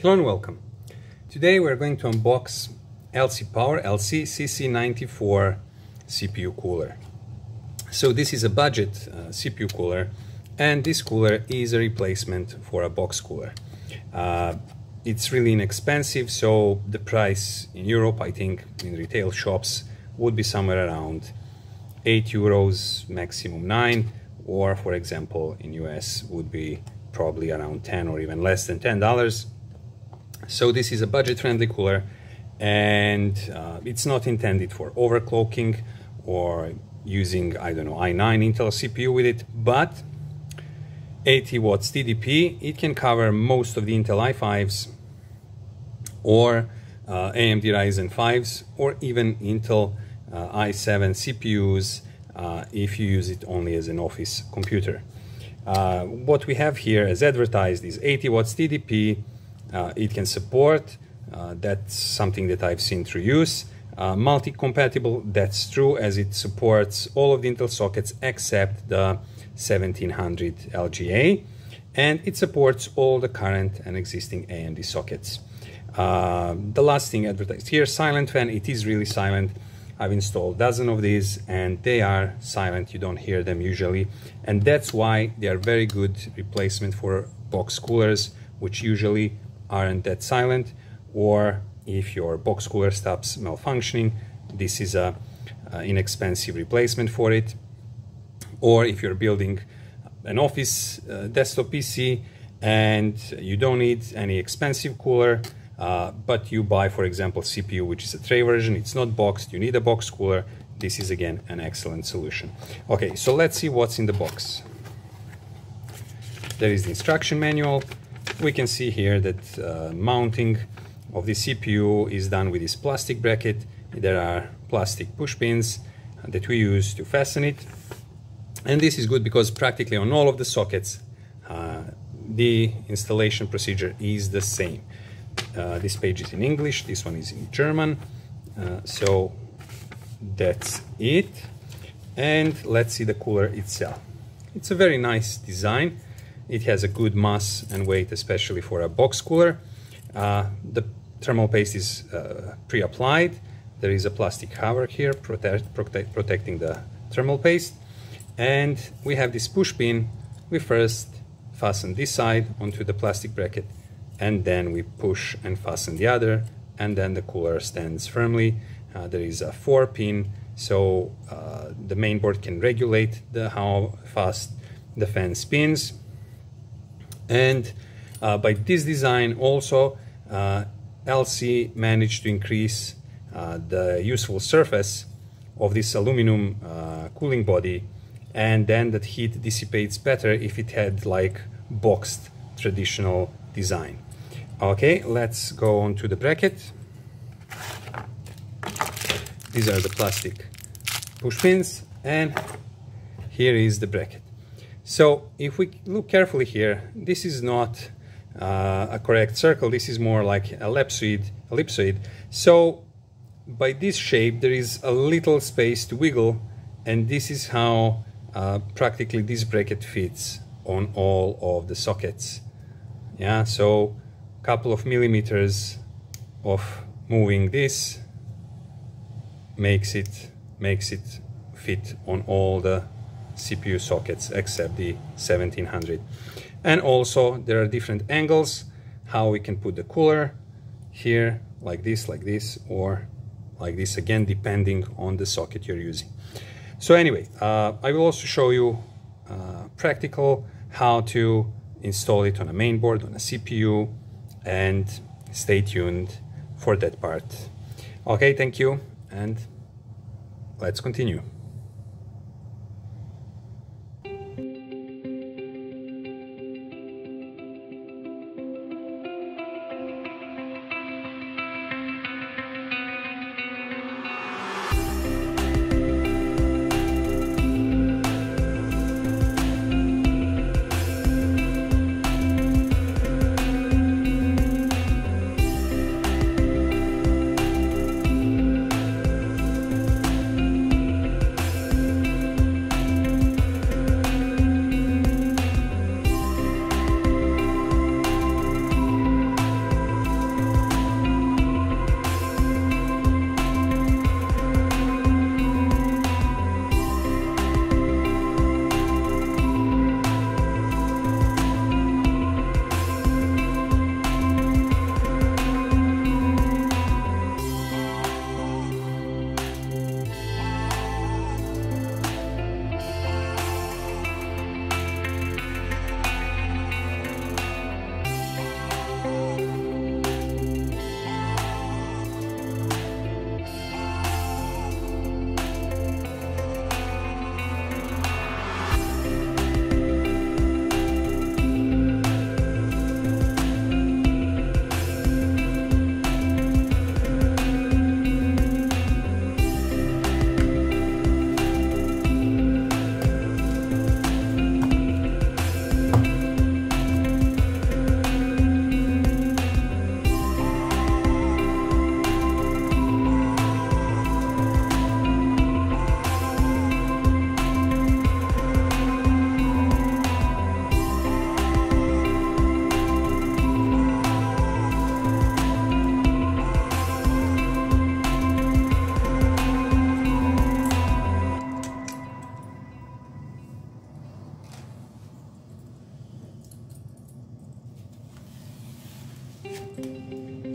Hello and welcome. Today we're going to unbox LC Power LC CC94 CPU cooler. So this is a budget uh, CPU cooler and this cooler is a replacement for a box cooler. Uh, it's really inexpensive so the price in Europe I think in retail shops would be somewhere around 8 euros maximum 9 or for example in US would be probably around 10 or even less than 10 dollars so this is a budget-friendly cooler and uh, it's not intended for overclocking or using, I don't know, i9 Intel CPU with it, but 80 watts TDP, it can cover most of the Intel i5s or uh, AMD Ryzen 5s or even Intel uh, i7 CPUs uh, if you use it only as an office computer. Uh, what we have here as advertised is 80 watts TDP, it can support. Uh, that's something that I've seen through use. Uh, multi-compatible, that's true as it supports all of the Intel sockets except the 1700 LGA and it supports all the current and existing AMD sockets. Uh, the last thing advertised here, silent fan, it is really silent. I've installed a dozen of these and they are silent, you don't hear them usually. And that's why they are very good replacement for box coolers, which usually aren't that silent or if your box cooler stops malfunctioning this is a, a inexpensive replacement for it. Or if you're building an office uh, desktop PC and you don't need any expensive cooler uh, but you buy for example CPU which is a tray version it's not boxed you need a box cooler this is again an excellent solution. Okay so let's see what's in the box. There is the instruction manual we can see here that uh, mounting of the CPU is done with this plastic bracket. There are plastic push pins that we use to fasten it. And this is good because practically on all of the sockets, uh, the installation procedure is the same. Uh, this page is in English, this one is in German. Uh, so that's it. And let's see the cooler itself. It's a very nice design. It has a good mass and weight, especially for a box cooler. Uh, the thermal paste is uh, pre-applied. There is a plastic cover here protect, protect, protecting the thermal paste. And we have this push pin. We first fasten this side onto the plastic bracket and then we push and fasten the other and then the cooler stands firmly. Uh, there is a four pin so uh, the main board can regulate the how fast the fan spins and uh, by this design also uh, LC managed to increase uh, the useful surface of this aluminum uh, cooling body and then that heat dissipates better if it had like boxed traditional design. Okay, let's go on to the bracket. These are the plastic push pins and here is the bracket. So if we look carefully here, this is not uh, a correct circle. This is more like ellipsoid. ellipsoid. So by this shape, there is a little space to wiggle, and this is how uh, practically this bracket fits on all of the sockets. Yeah, so a couple of millimeters of moving this makes it makes it fit on all the CPU sockets except the 1700. And also there are different angles how we can put the cooler here like this, like this, or like this again, depending on the socket you're using. So anyway, uh, I will also show you uh, practical how to install it on a mainboard, on a CPU, and stay tuned for that part. Okay, thank you, and let's continue. ピッ!